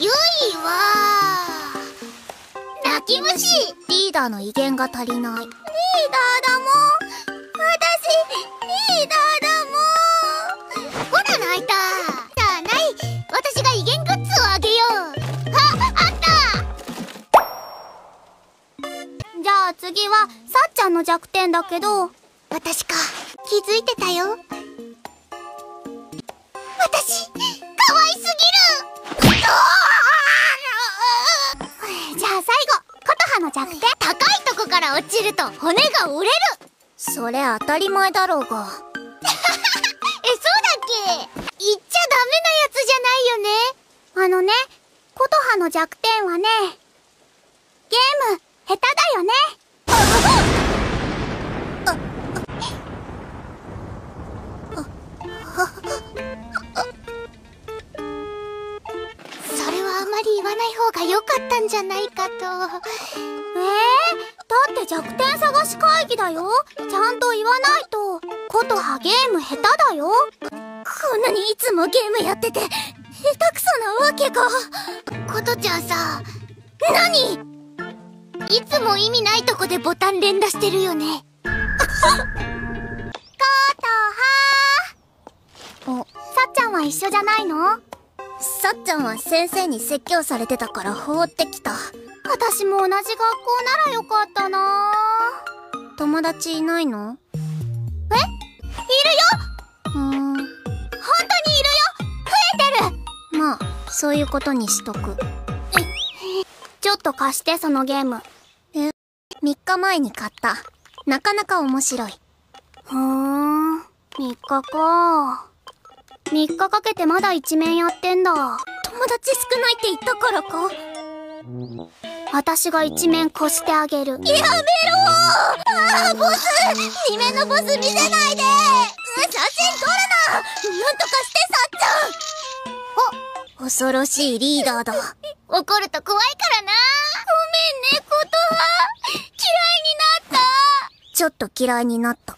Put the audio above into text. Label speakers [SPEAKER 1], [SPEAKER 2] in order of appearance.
[SPEAKER 1] ゆいは泣き虫。
[SPEAKER 2] リーダーの威厳が足りない。
[SPEAKER 1] リーダーだもん。私リーダーだもんほら泣いた。さあない。私が威厳グッズをあげよう。ああった。
[SPEAKER 2] じゃあ次はさっちゃんの弱点だけど。
[SPEAKER 1] 私か。気づいてたよ。私
[SPEAKER 2] 弱点
[SPEAKER 1] 高いとこから落ちると骨が折れる。
[SPEAKER 2] それ当たり前だろうが。
[SPEAKER 1] え、そうだっけ。言っちゃダメなやつじゃないよね。
[SPEAKER 2] あのね琴葉の弱点はねゲーム下手だよね。
[SPEAKER 1] わない方が良かったんじゃないかと。
[SPEAKER 2] えー、だって弱点探し会議だよ。ちゃんと言わないと。琴葉ゲーム下手だよ。
[SPEAKER 1] こんなにいつもゲームやってて下手くそなわけかことちゃんさ何？いつも意味ないとこでボタン連打してるよね。
[SPEAKER 2] おさっちゃんは一緒じゃないの？
[SPEAKER 1] さっちゃんは先生に説教されてたから放ってきた。
[SPEAKER 2] 私も同じ学校ならよかったな。友達いないの？
[SPEAKER 1] え？いるよ？
[SPEAKER 2] うーん。
[SPEAKER 1] 本当にいるよ？増えてる！
[SPEAKER 2] まあそういうことにしとく。ちょっと貸してそのゲーム。
[SPEAKER 1] え3日前に買った。なかなか面白い。
[SPEAKER 2] ふーん3日か。3日かけてまだ一面やってんだ。
[SPEAKER 1] 友達少ないって言ったからか。
[SPEAKER 2] 私が一面越してあげる。
[SPEAKER 1] やめろー。あーボス。二面のボス見せないで。写真撮るななんとかしてさっちゃん。恐ろしいリーダーだ。怒ると怖いからな。ごめんねことは。嫌いになった。
[SPEAKER 2] ちょっと嫌いになった